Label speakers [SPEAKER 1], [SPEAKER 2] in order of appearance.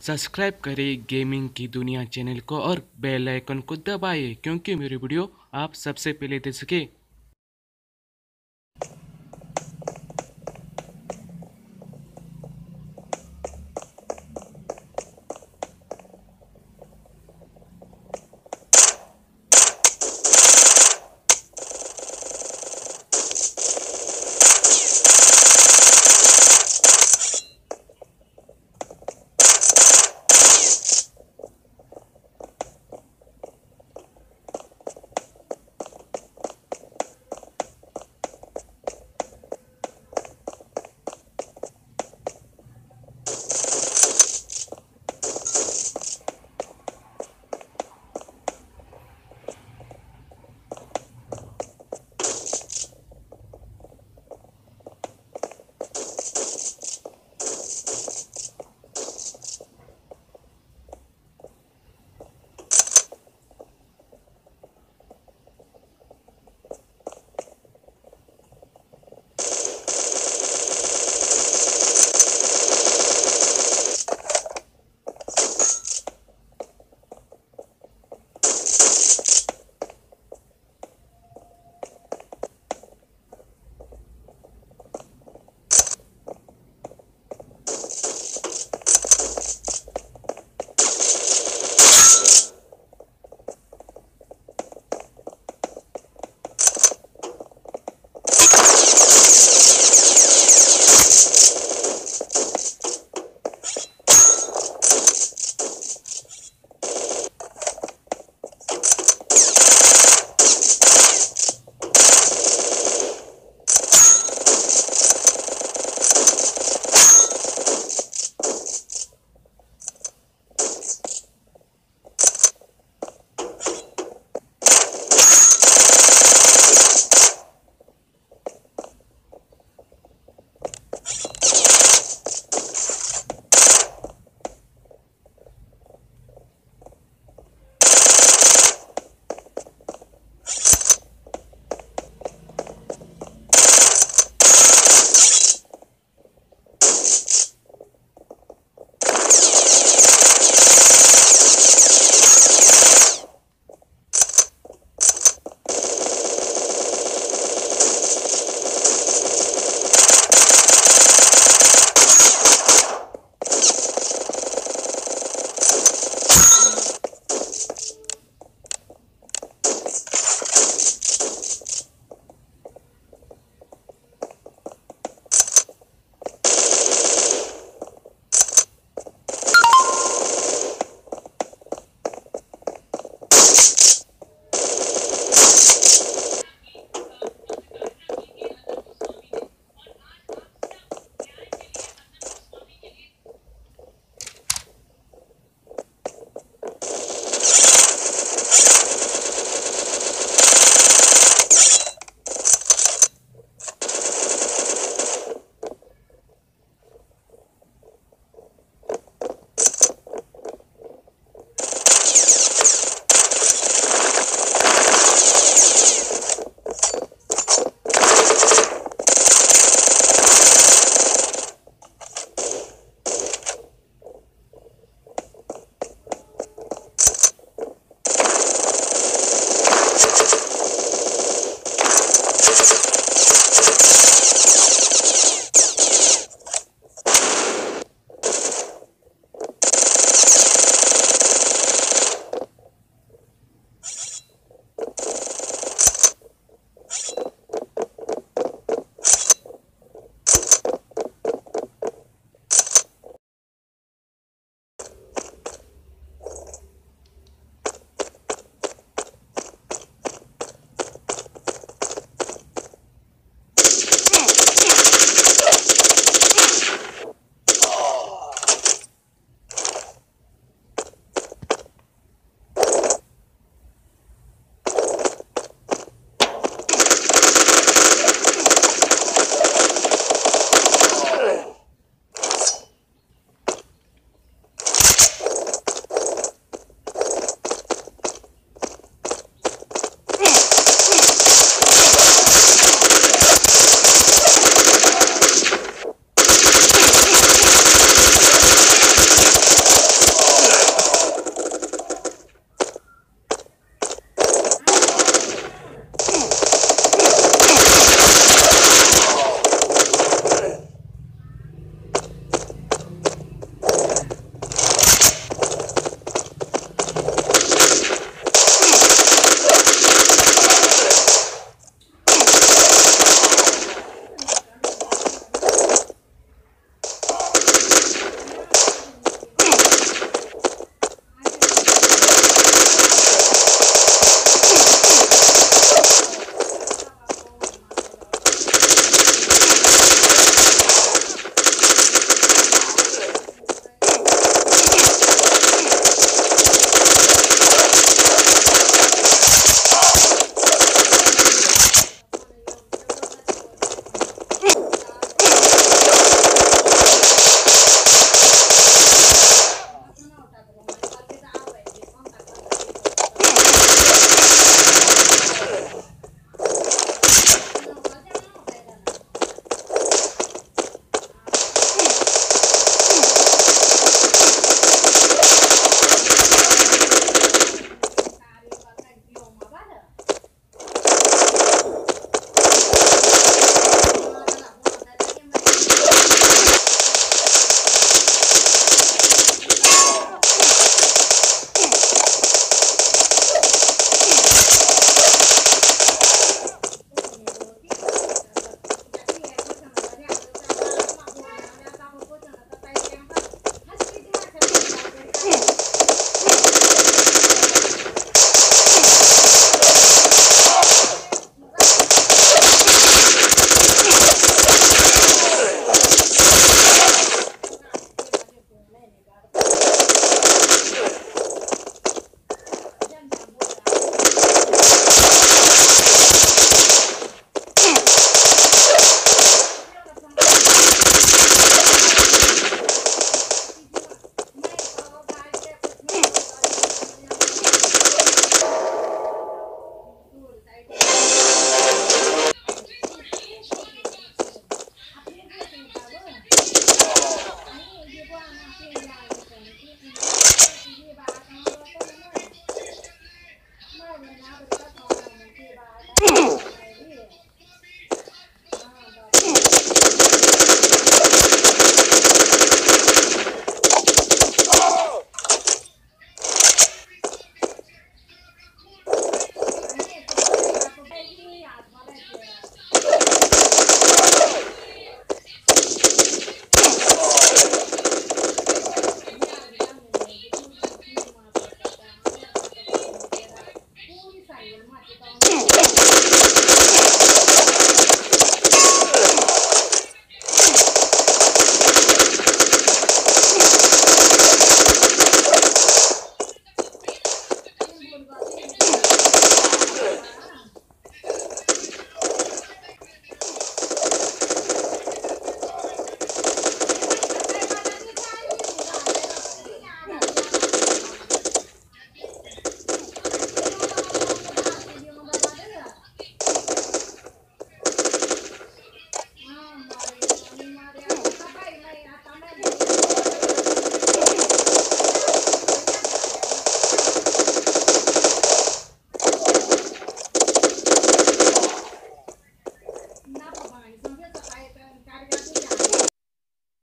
[SPEAKER 1] Subscribe करें gaming की दुनिया चैनल को और बेल आइकन को दबाएँ, क्योंकि मेरी वीडियो आप सबसे पहले दे सके।